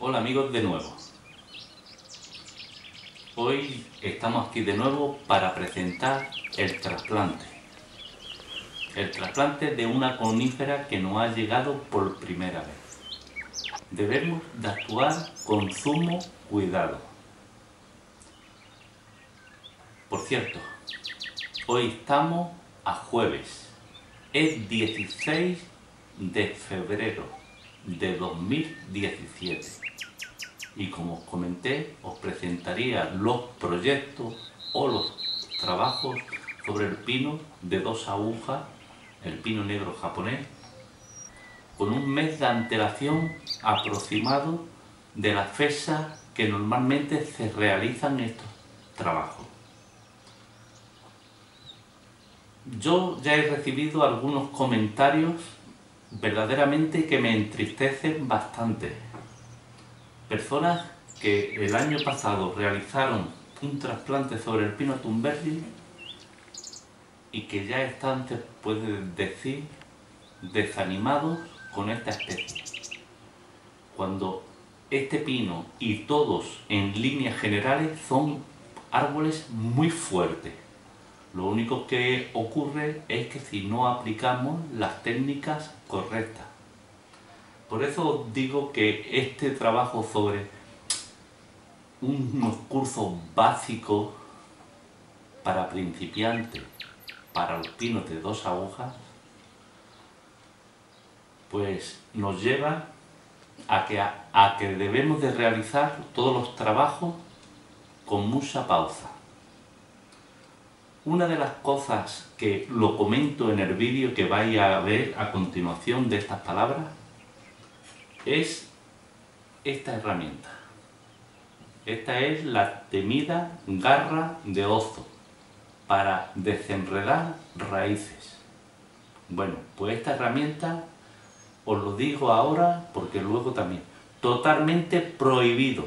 Hola amigos de nuevo. Hoy estamos aquí de nuevo para presentar el trasplante. El trasplante de una conífera que nos ha llegado por primera vez. Debemos de actuar con sumo cuidado. Por cierto, hoy estamos a jueves. Es 16 de febrero de 2017 y como os comenté os presentaría los proyectos o los trabajos sobre el pino de dos agujas, el pino negro japonés, con un mes de antelación aproximado de la fecha que normalmente se realizan estos trabajos. Yo ya he recibido algunos comentarios verdaderamente que me entristecen bastante. Personas que el año pasado realizaron un trasplante sobre el pino tumberli y que ya están, se puede decir, desanimados con esta especie. Cuando este pino y todos en líneas generales son árboles muy fuertes. Lo único que ocurre es que si no aplicamos las técnicas correctas. Por eso digo que este trabajo sobre unos cursos básicos para principiantes, para los pinos de dos agujas, pues nos lleva a que, a, que debemos de realizar todos los trabajos con mucha pausa. Una de las cosas que lo comento en el vídeo que vais a ver a continuación de estas palabras es esta herramienta. Esta es la temida garra de ozo para desenredar raíces. Bueno, pues esta herramienta os lo digo ahora porque luego también, totalmente prohibido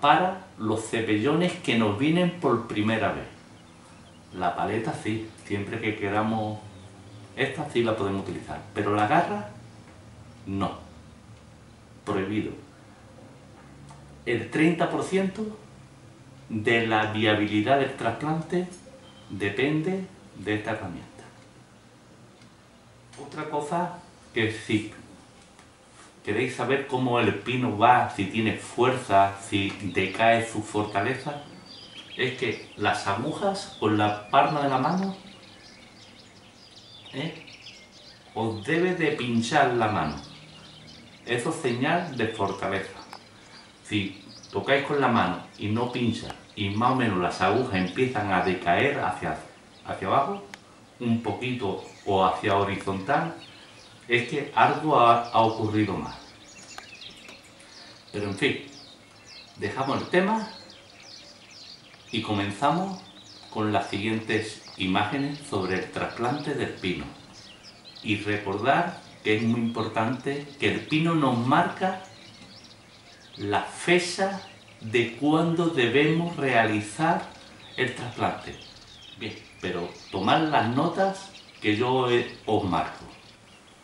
para los cepellones que nos vienen por primera vez. La paleta sí, siempre que queramos, esta sí la podemos utilizar, pero la garra no, prohibido. El 30% de la viabilidad del trasplante depende de esta herramienta. Otra cosa que si queréis saber cómo el pino va, si tiene fuerza, si decae su fortaleza, es que las agujas con la palma de la mano ¿eh? os debe de pinchar la mano. Eso es señal de fortaleza. Si tocáis con la mano y no pincha y más o menos las agujas empiezan a decaer hacia, hacia abajo, un poquito o hacia horizontal, es que algo ha, ocurrido mal. Pero en fin, dejamos el tema y comenzamos con las siguientes imágenes sobre el trasplante del pino. Y recordar que es muy importante que el pino nos marca la fecha de cuándo debemos realizar el trasplante. Bien, pero tomad las notas que yo os marco.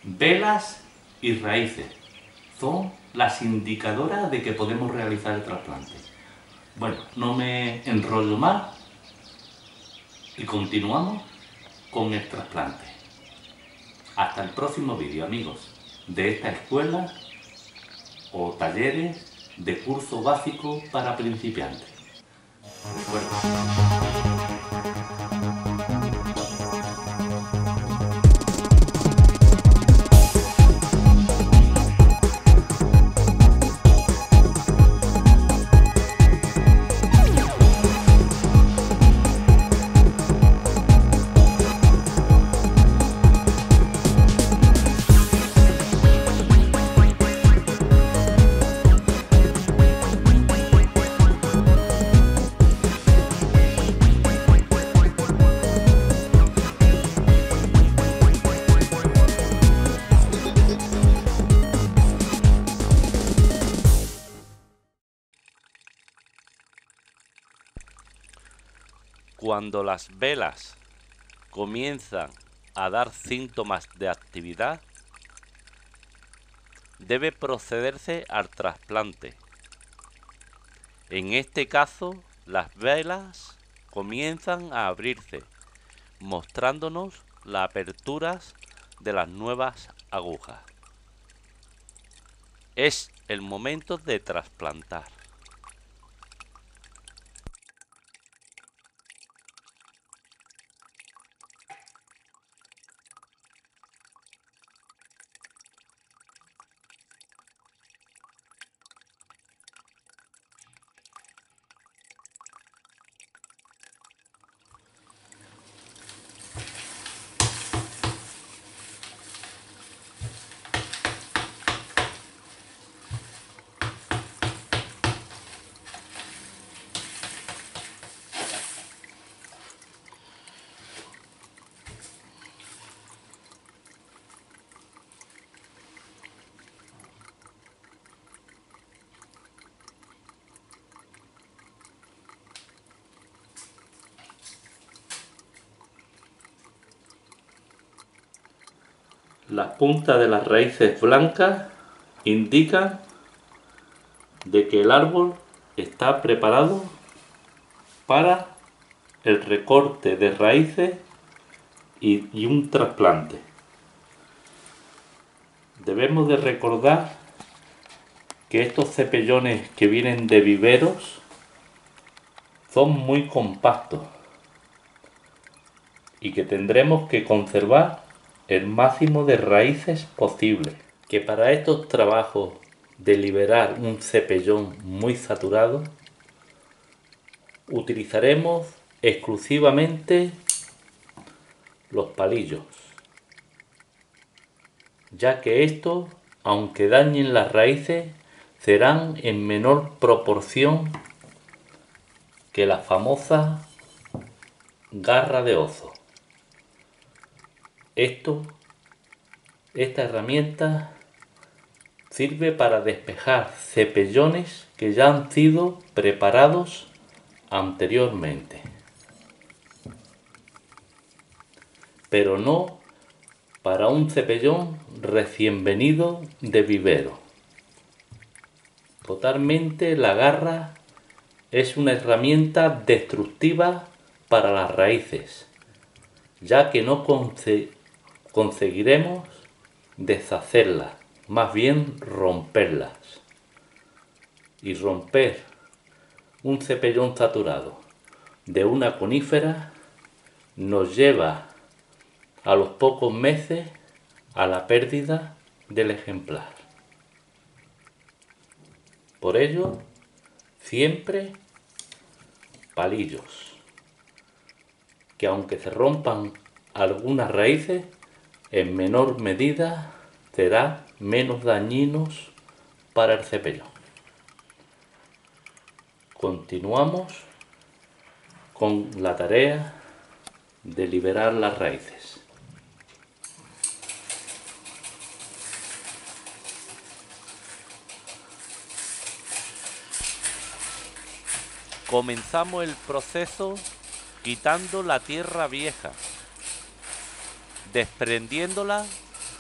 Velas y raíces son las indicadoras de que podemos realizar el trasplante. Bueno, no me enrollo más y continuamos con el trasplante. Hasta el próximo vídeo, amigos, de esta escuela o talleres de curso básico para principiantes. Cuando las velas comienzan a dar síntomas de actividad, debe procederse al trasplante. En este caso, las velas comienzan a abrirse, mostrándonos las aperturas de las nuevas agujas. Es el momento de trasplantar. Las puntas de las raíces blancas indican de que el árbol está preparado para el recorte de raíces y, y un trasplante. Debemos de recordar que estos cepellones que vienen de viveros son muy compactos y que tendremos que conservar el máximo de raíces posible. Que para estos trabajos de liberar un cepellón muy saturado, utilizaremos exclusivamente los palillos, ya que estos, aunque dañen las raíces, serán en menor proporción que la famosa garra de oso. Esto, esta herramienta sirve para despejar cepellones que ya han sido preparados anteriormente. Pero no para un cepellón recién venido de vivero. Totalmente la garra es una herramienta destructiva para las raíces, ya que no, conseguiremos deshacerlas, más bien romperlas. Y romper un cepellón saturado de una conífera nos lleva a los pocos meses a la pérdida del ejemplar. Por ello, siempre palillos, que aunque se rompan algunas raíces, en menor medida será menos dañinos para el cepellón. Continuamos con la tarea de liberar las raíces. Comenzamos el proceso quitando la tierra vieja desprendiéndola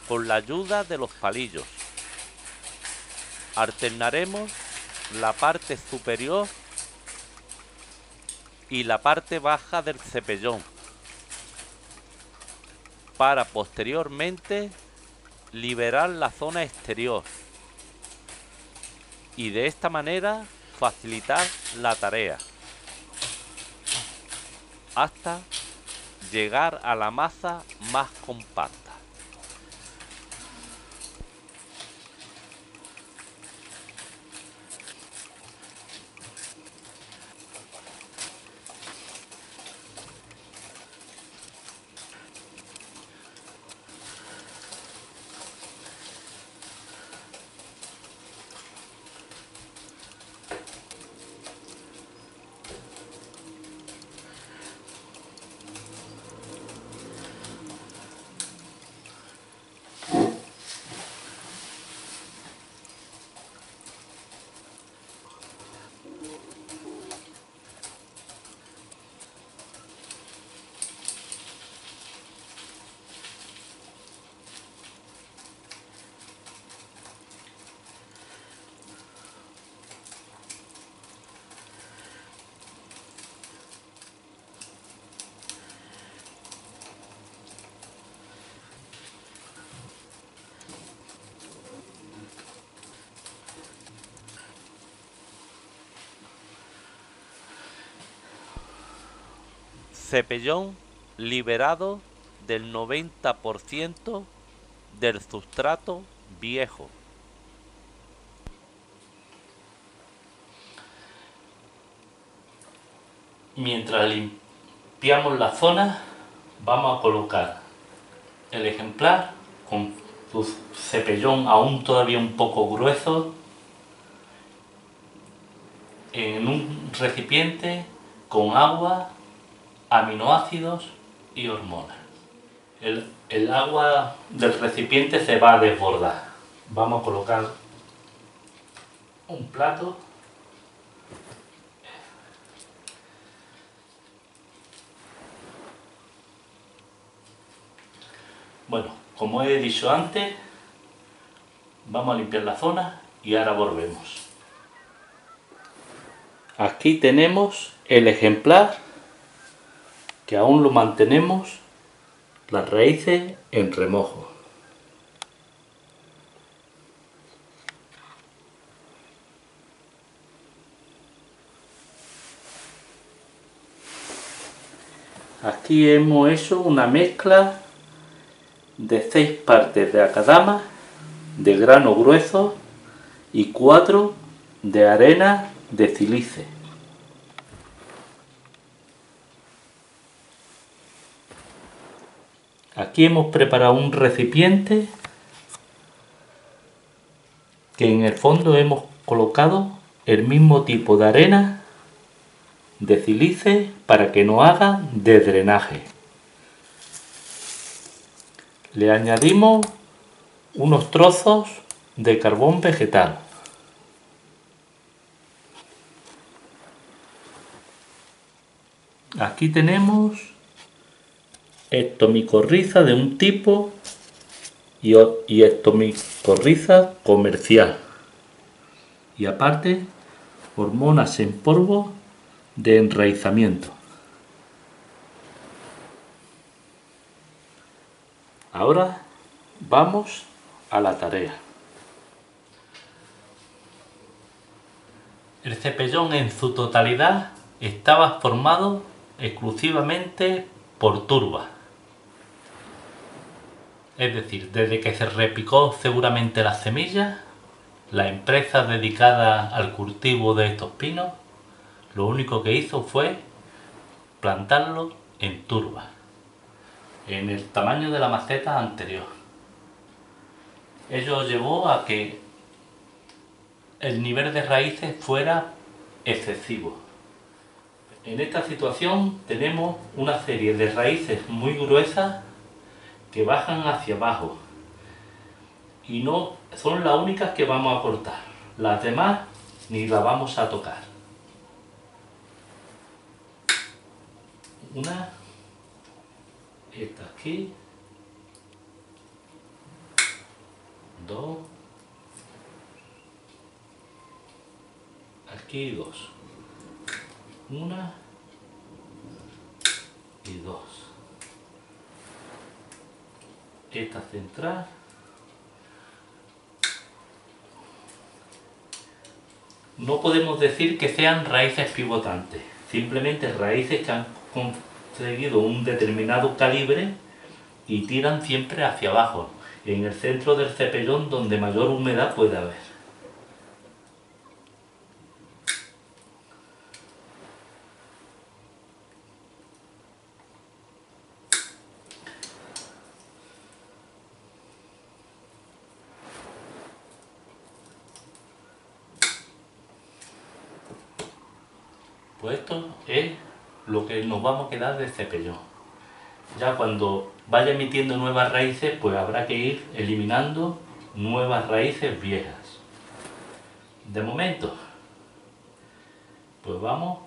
con la ayuda de los palillos. Alternaremos la parte superior y la parte baja del cepellón para posteriormente liberar la zona exterior y de esta manera facilitar la tarea hasta llegar a la masa más compacta. Cepellón liberado del 90% del sustrato viejo. Mientras limpiamos la zona, vamos a colocar el ejemplar con su cepellón aún todavía un poco grueso en un recipiente con agua, aminoácidos y hormonas. El, el agua del recipiente se va a desbordar. Vamos a colocar un plato Bueno, como he dicho antes, vamos a limpiar la zona y ahora volvemos. Aquí tenemos el ejemplar que aún lo mantenemos las raíces en remojo. Aquí hemos hecho una mezcla de 6 partes de acadama de grano grueso y 4 de arena de silice. Aquí hemos preparado un recipiente que en el fondo hemos colocado el mismo tipo de arena de silice para que no haga de drenaje le añadimos unos trozos de carbón vegetal. Aquí tenemos estomicorriza de un tipo y, y estomicorriza comercial. Y aparte, hormonas en polvo de enraizamiento. Ahora vamos a la tarea. El cepellón en su totalidad estaba formado exclusivamente por turba. Es decir, desde que se repicó seguramente las semillas, la empresa dedicada al cultivo de estos pinos, lo único que hizo fue plantarlo en turba en el tamaño de la maceta anterior. Ello llevó a que el nivel de raíces fuera excesivo. En esta situación tenemos una serie de raíces muy gruesas que bajan hacia abajo y no son las únicas que vamos a cortar. Las demás ni las vamos a tocar. Una esta aquí, dos, aquí dos, una y dos. Esta central no podemos decir que sean raíces pivotantes, simplemente raíces que han seguido un determinado calibre y tiran siempre hacia abajo, en el centro del cepellón donde mayor humedad puede haber. Esto es lo que nos vamos a quedar de cepellón. Ya cuando vaya emitiendo nuevas raíces, pues habrá que ir eliminando nuevas raíces viejas. De momento, pues vamos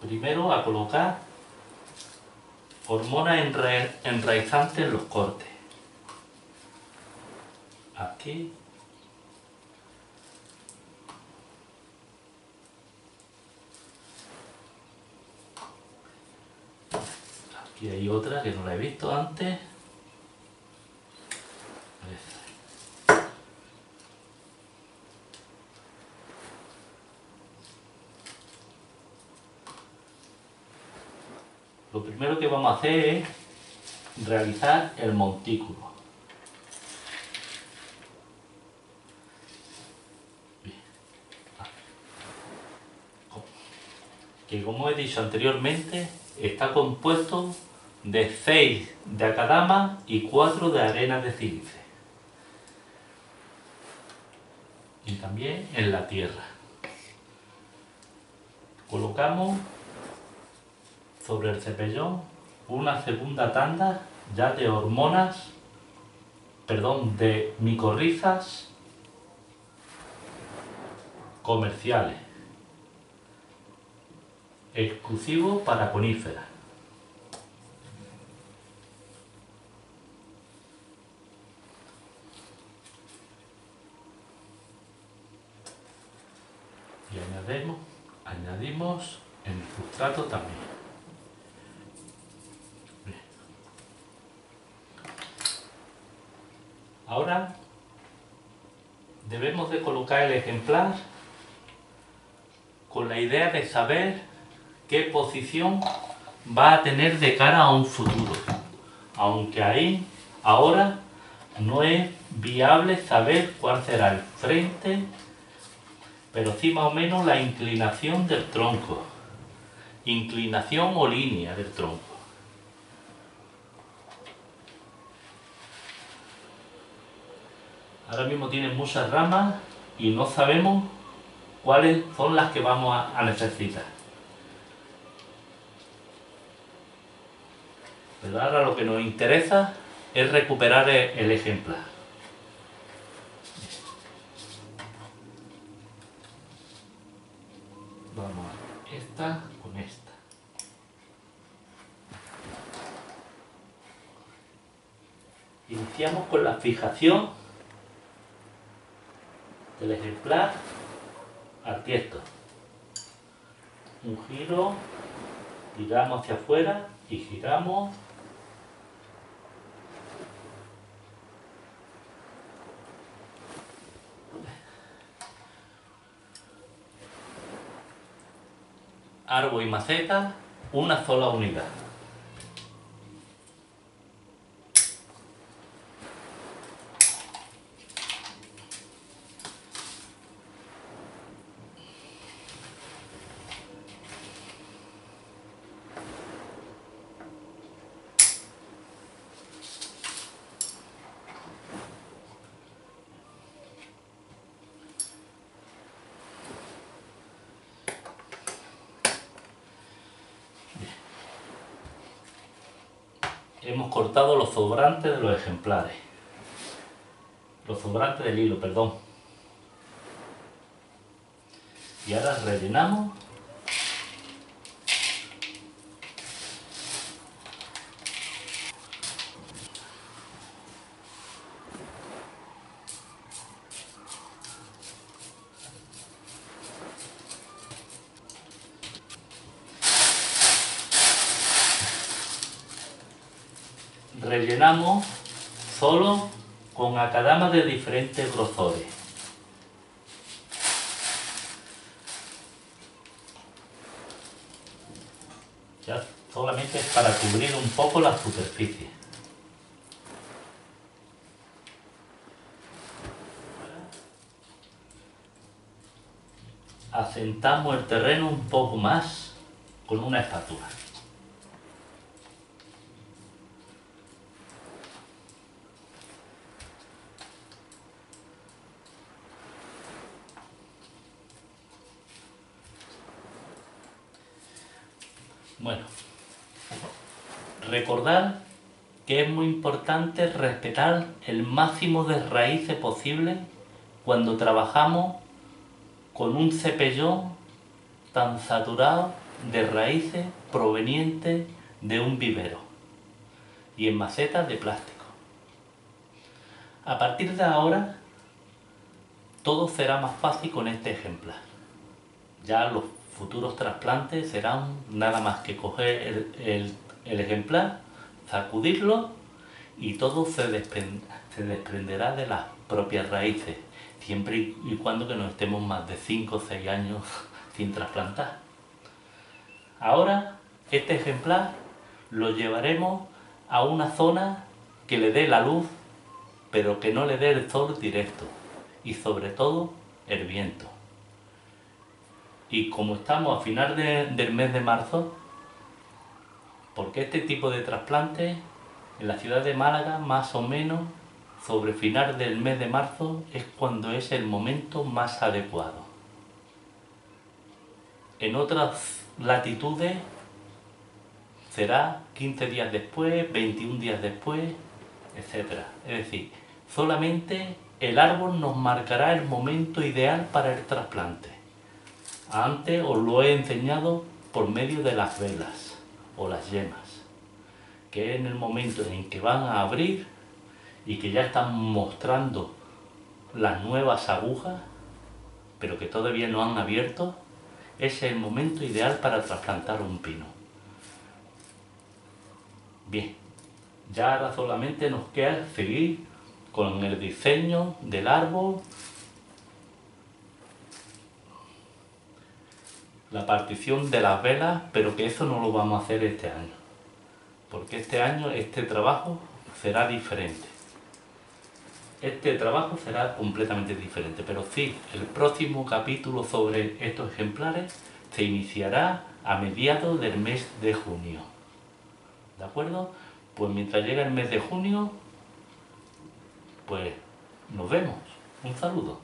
primero a colocar hormonas enraizantes en los cortes. Aquí Y hay otra que no la he visto antes. lo primero que vamos a hacer es realizar el montículo. Que como he dicho anteriormente, está compuesto de 6 de acadama y 4 de arena de sílice. Y también en la tierra. Colocamos sobre el cepellón una segunda tanda ya de hormonas, perdón, de micorrizas comerciales, exclusivos para coníferas. Y añadimos, el sustrato también. Ahora debemos de colocar el ejemplar con la idea de saber qué posición va a tener de cara a un futuro. Aunque ahí, ahora, no es viable saber cuál será el frente, pero sí más o menos la inclinación del tronco. Inclinación o línea del tronco. Ahora mismo tiene muchas ramas y no sabemos cuáles son las que vamos a, necesitar. Pero ahora lo que nos interesa es recuperar el, el ejemplar. Vamos esta con esta. Iniciamos con la fijación el ejemplar al tiesto. Un giro, giramos hacia afuera y giramos. Maceta, una sola unidad. Hemos cortado los sobrantes de los ejemplares. Los sobrantes del hilo, perdón. Y ahora rellenamos rellenamos solo con acadamas de diferentes grosores. Ya solamente es para cubrir un poco la superficie. Asentamos el terreno un poco más con una espátula. Bueno, recordar que es muy importante respetar el máximo de raíces posible cuando trabajamos con un cepellón tan saturado de raíces provenientes de un vivero y en macetas de plástico. A partir de ahora, todo será más fácil con este ejemplar. Ya los futuros trasplantes serán nada más que coger el, ejemplar, sacudirlo y todo se, desprenderá de las propias raíces, siempre y cuando que no estemos más de 5 o 6 años sin trasplantar. Ahora, este ejemplar lo llevaremos a una zona que le dé la luz, pero que no le dé el sol directo y sobre todo el viento. Y como estamos a final del mes de marzo, porque este tipo de trasplante en la ciudad de Málaga más o menos sobre final del mes de marzo es cuando es el momento más adecuado. En otras latitudes será 15 días después, 21 días después, etc. Es decir, solamente el árbol nos marcará el momento ideal para el trasplante. Antes os lo he enseñado por medio de las velas o las yemas, que en el momento en que van a abrir y que ya están mostrando las nuevas agujas, pero que todavía no han abierto, es el momento ideal para trasplantar un pino. Bien, ya ahora solamente nos queda seguir con el diseño del árbol, la partición de las velas, pero que eso no lo vamos a hacer este año, porque este año este trabajo será diferente este trabajo será completamente diferente, pero sí, el próximo capítulo sobre estos ejemplares se iniciará a mediados del mes de junio. ¿De acuerdo? Pues mientras llega el mes de junio, pues nos vemos. Un saludo.